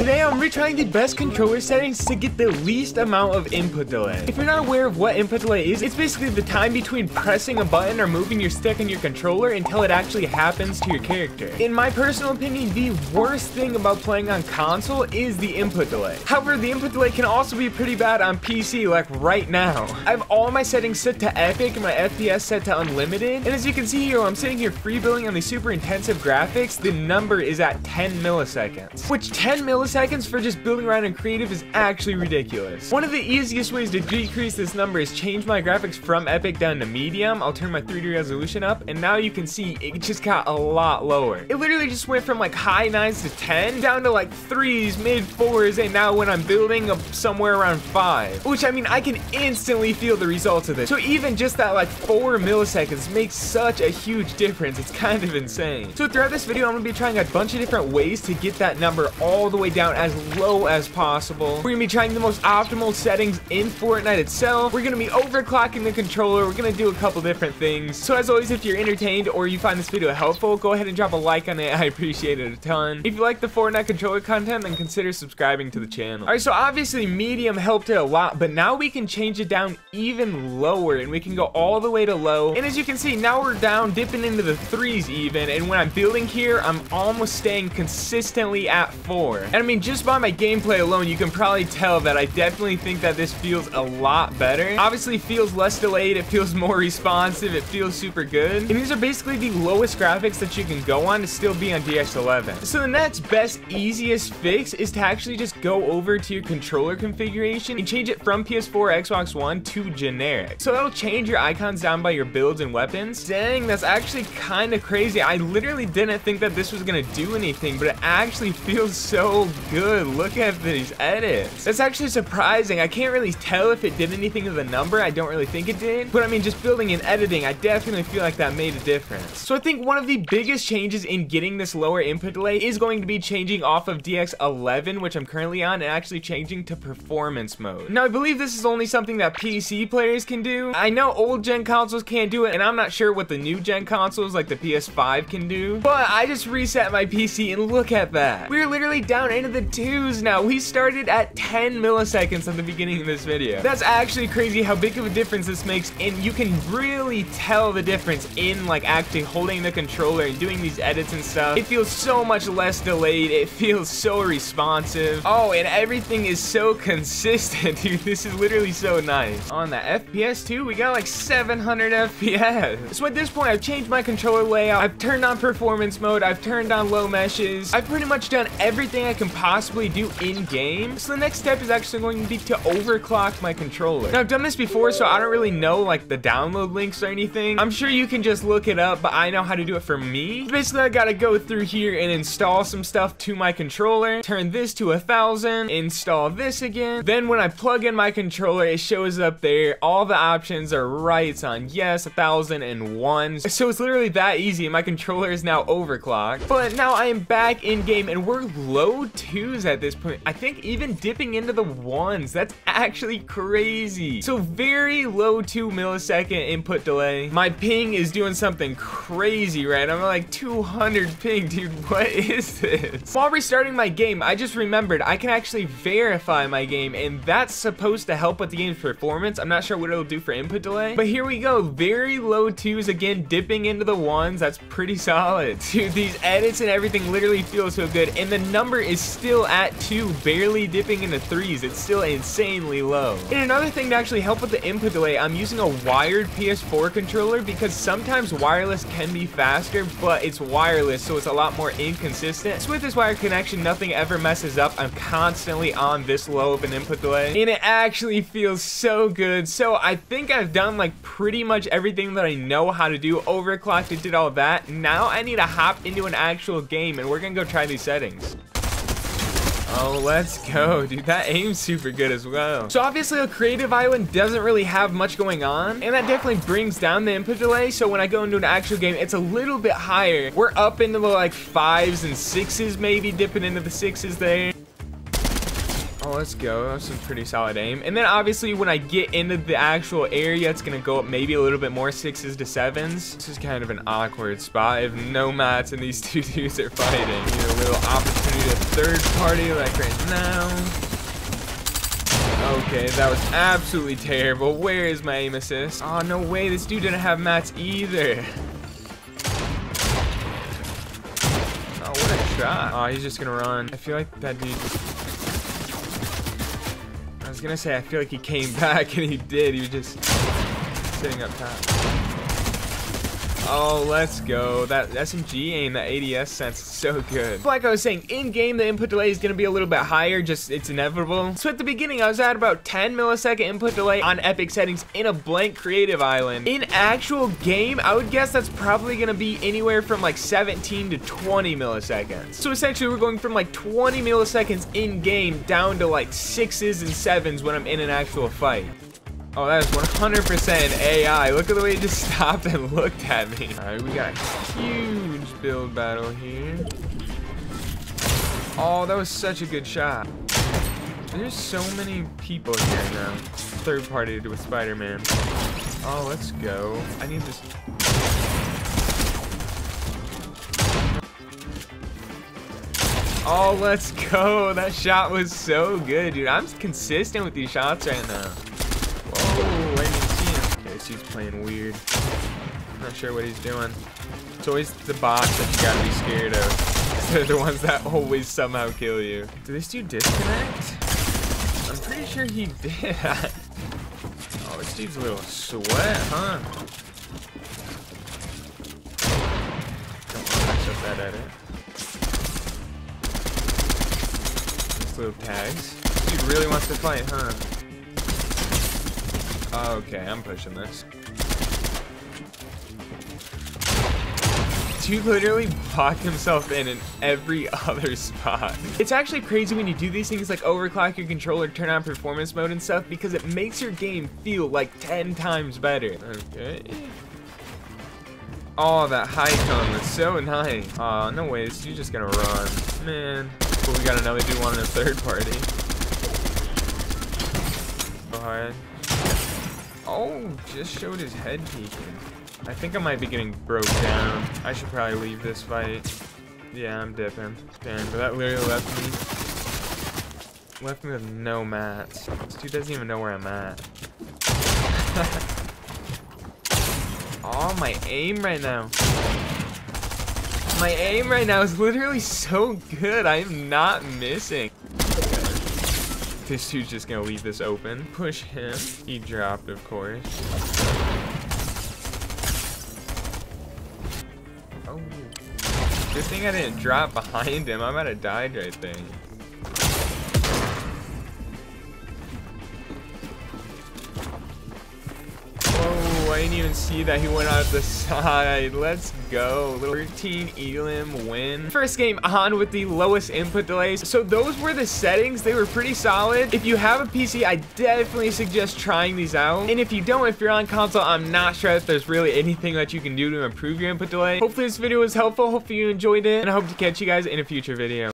Today I'm retrying the best controller settings to get the least amount of input delay. If you're not aware of what input delay is, it's basically the time between pressing a button or moving your stick on your controller until it actually happens to your character. In my personal opinion, the worst thing about playing on console is the input delay. However, the input delay can also be pretty bad on PC like right now. I have all my settings set to epic and my FPS set to unlimited. And as you can see here, I'm sitting here free building on the super intensive graphics, the number is at 10 milliseconds, which 10 milliseconds for just building around in creative is actually ridiculous. One of the easiest ways to decrease this number is change my graphics from epic down to medium. I'll turn my 3D resolution up and now you can see it just got a lot lower. It literally just went from like high nines to 10 down to like threes, mid fours, and now when I'm building up somewhere around five, which I mean, I can instantly feel the results of this. So even just that like four milliseconds makes such a huge difference. It's kind of insane. So throughout this video, I'm gonna be trying a bunch of different ways to get that number all the way down as low as possible. We're gonna be trying the most optimal settings in Fortnite itself. We're gonna be overclocking the controller. We're gonna do a couple different things. So as always, if you're entertained or you find this video helpful, go ahead and drop a like on it. I appreciate it a ton. If you like the Fortnite controller content, then consider subscribing to the channel. All right, so obviously medium helped it a lot, but now we can change it down even lower and we can go all the way to low. And as you can see, now we're down, dipping into the threes even. And when I'm building here, I'm almost staying consistently at four. And I mean, just by my gameplay alone, you can probably tell that I definitely think that this feels a lot better. Obviously feels less delayed. It feels more responsive. It feels super good. And these are basically the lowest graphics that you can go on to still be on DX11. So the next best, easiest fix is to actually just go over to your controller configuration and change it from PS4 Xbox One to generic. So that'll change your icons down by your builds and weapons. Dang, that's actually kind of crazy. I literally didn't think that this was going to do anything, but it actually feels so good. Look at these edits. That's actually surprising. I can't really tell if it did anything to the number. I don't really think it did. But I mean, just building and editing, I definitely feel like that made a difference. So I think one of the biggest changes in getting this lower input delay is going to be changing off of DX11, which I'm currently on, and actually changing to performance mode. Now, I believe this is only something that PC players can do. I know old gen consoles can't do it, and I'm not sure what the new gen consoles like the PS5 can do, but I just reset my PC and look at that. We're literally down into the twos now. We started at 10 milliseconds at the beginning of this video. That's actually crazy how big of a difference this makes, and you can really tell the difference in like actually holding the controller and doing these edits and stuff. It feels so much less delayed. It feels so responsive. Oh, and everything is so consistent, dude. This is literally so nice. On the FPS too, we got like 700 FPS. So at this point, I've changed my controller layout. I've turned on performance mode. I've turned on low meshes. I've pretty much done everything I can possibly do in game. So the next step is actually going to be to overclock my controller. Now I've done this before, so I don't really know like the download links or anything. I'm sure you can just look it up, but I know how to do it for me. Basically, I gotta go through here and install some stuff to my controller, turn this to a thousand, install this again. Then when I plug in my controller, it shows up there. All the options are right. On yes, a thousand and one. So it's literally that easy. My controller is now overclocked. But now I am back in game and we're low twos at this point. I think even dipping into the ones. That's actually crazy. So very low two millisecond input delay. My ping is doing something crazy, right? I'm like 200 ping, dude. What is this? While restarting my game, I just remembered I can actually verify my game and that's supposed to help with the game's performance. I'm not sure what it'll do for input delay, but here we go. Very low twos again, dipping into the ones. That's pretty solid. Dude, these edits and everything literally feel so good. And the number is still at two, barely dipping into threes. It's still insanely low. And another thing to actually help with the input delay, I'm using a wired PS4 controller because sometimes wireless can be faster, but it's wireless, so it's a lot more inconsistent. So with this wired connection, nothing ever messes up. I'm constantly on this low of an input delay, and it actually feels so good. So I think I've done like pretty much everything that I know how to do. Overclocked, it did all that. Now I need to hop into an actual game, and we're gonna go try these settings. Oh, let's go, dude. That aim's super good as well. So obviously a creative island doesn't really have much going on, and that definitely brings down the input delay. So when I go into an actual game, it's a little bit higher. We're up into the like fives and sixes, maybe dipping into the sixes there. Oh, let's go. That's a pretty solid aim. And then obviously when I get into the actual area, it's going to go up maybe a little bit more sixes to sevens. This is kind of an awkward spot. I have no mats and these two dudes are fighting. You know, little opportunity need a third party like right now. Okay, that was absolutely terrible. Where is my aim assist? Oh, no way. This dude didn't have mats either. Oh, what a shot. Oh, he's just gonna run. I feel like that dude... I was gonna say, I feel like he came back, and he did. He was just sitting up top. Oh, let's go. That SMG aim, that ADS sense is so good. Like I was saying, in-game, the input delay is going to be a little bit higher, just it's inevitable. So at the beginning, I was at about 10 millisecond input delay on epic settings in a blank creative island. In actual game, I would guess that's probably going to be anywhere from like 17 to 20 milliseconds. So essentially, we're going from like 20 milliseconds in-game down to like sixes and sevens when I'm in an actual fight. Oh, that is 100% AI. Look at the way he just stopped and looked at me. All right, we got a huge build battle here. Oh, that was such a good shot. There's so many people here now. Third party with Spider-Man. Oh, let's go. I need this. Oh, let's go. That shot was so good, dude. I'm consistent with these shots right now. Oh, I didn't see dude's playing weird. I'm not sure what he's doing. It's always the bots that you gotta be scared of. They're the ones that always somehow kill you. Did this dude disconnect? I'm pretty sure he did. oh, this dude's a little sweat, huh? Don't want to that edit. These little tags. Dude really wants to fight, huh? Okay, I'm pushing this. Dude literally blocked himself in in every other spot. It's actually crazy when you do these things like overclock your controller, turn on performance mode and stuff because it makes your game feel like 10 times better. Okay. Oh, that high cone is so nice. Oh, no way, this dude's just gonna run. Man. But we got another dude wanting a third party. Go. Oh, just showed his head peeking. I think I might be getting broke down. I should probably leave this fight. Yeah, I'm dipping. Damn, but that literally left me left me with no mats. This dude doesn't even know where I'm at. oh, my aim right now. My aim right now is literally so good. I am not missing. This dude's just gonna leave this open. Push him. He dropped, of course. Oh. Good thing I didn't drop behind him. I might have died right there. I didn't even see that he went out the side. Let's go. Little 13 Elim win. First game on with the lowest input delays. So those were the settings. They were pretty solid. If you have a PC, I definitely suggest trying these out. And if you don't, if you're on console, I'm not sure if there's really anything that you can do to improve your input delay. Hopefully this video was helpful. Hopefully you enjoyed it. And I hope to catch you guys in a future video.